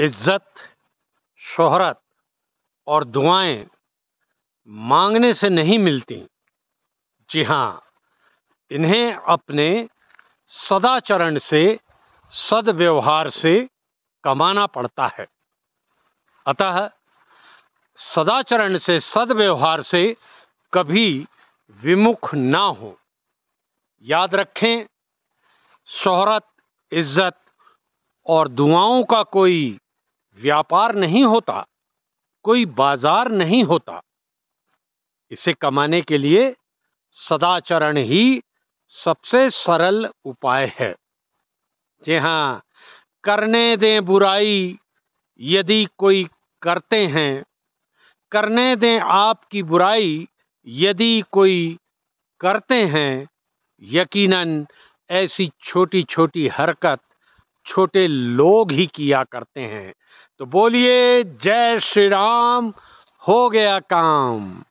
इज़्ज़त, शोहरत और दुआएँ मांगने से नहीं मिलती। जी हाँ इन्हें अपने सदाचरण से, सदव्यवहार से कमाना पड़ता है। अतः सदाचरण से, सदव्यवहार से कभी विमुख ना हो। याद रखें, शोहरत, इज़्ज़त और दुआओं का कोई व्यापार नहीं होता, कोई बाज़ार नहीं होता। इसे कमाने के लिए सदाचरण ही सबसे सरल उपाय है। जी हाँ करने दें बुराई, यदि कोई करते हैं। करने दें आपकी बुराई, यदि कोई करते हैं। यकीनन, ऐसी छोटी छोटी हरकत छोटे लोग ही किया करते हैं। तो बोलिए जय श्री राम हो गया काम।